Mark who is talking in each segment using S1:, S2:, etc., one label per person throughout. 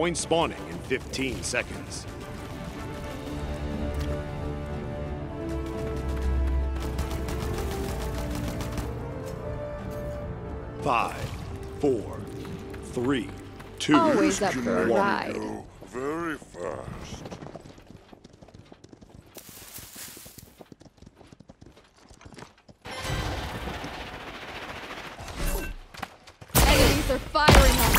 S1: Point spawning in 15 seconds. Five, four, three, two,
S2: Always up for a ride.
S3: Go very fast.
S2: Enemies are firing on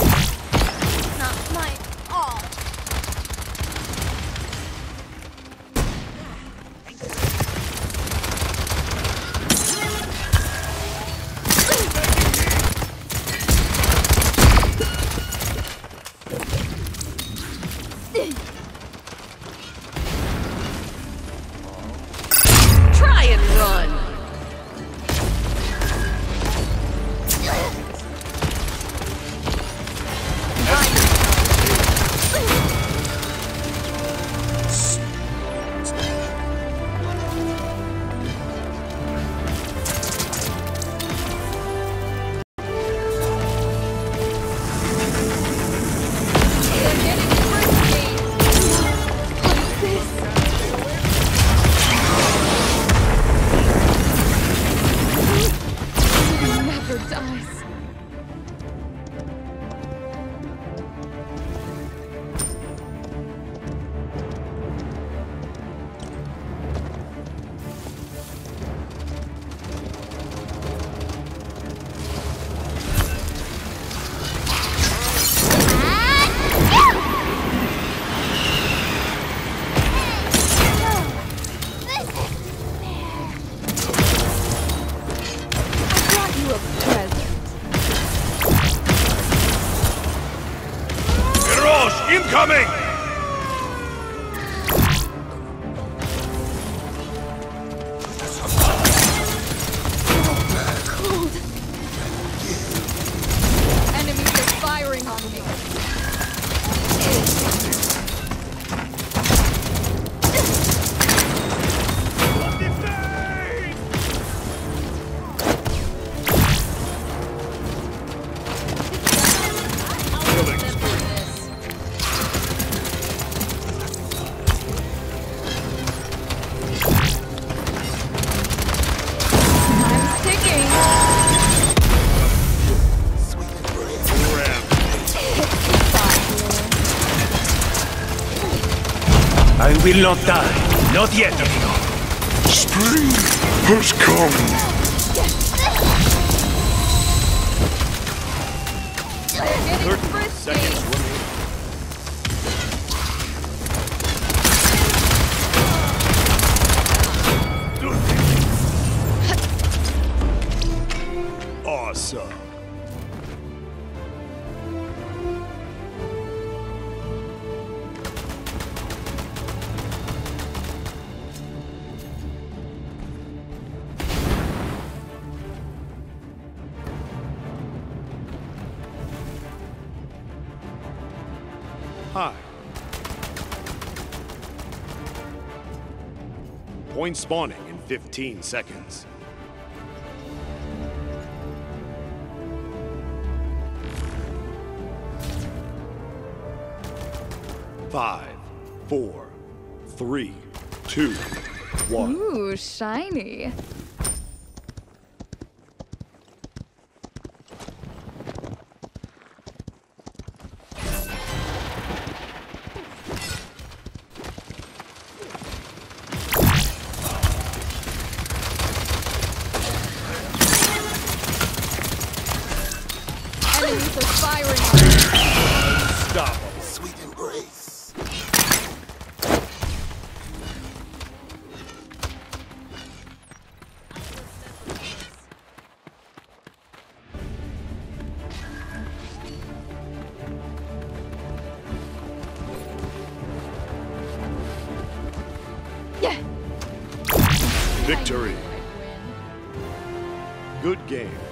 S1: Garrosh,
S4: I will not die. Not yet, amigo.
S3: Spring has come.
S2: They're
S1: 30
S2: frisky.
S1: seconds Hi. Point spawning in 15 seconds. Five, four, three, two, one.
S2: Ooh, shiny.
S1: Victory. Good game.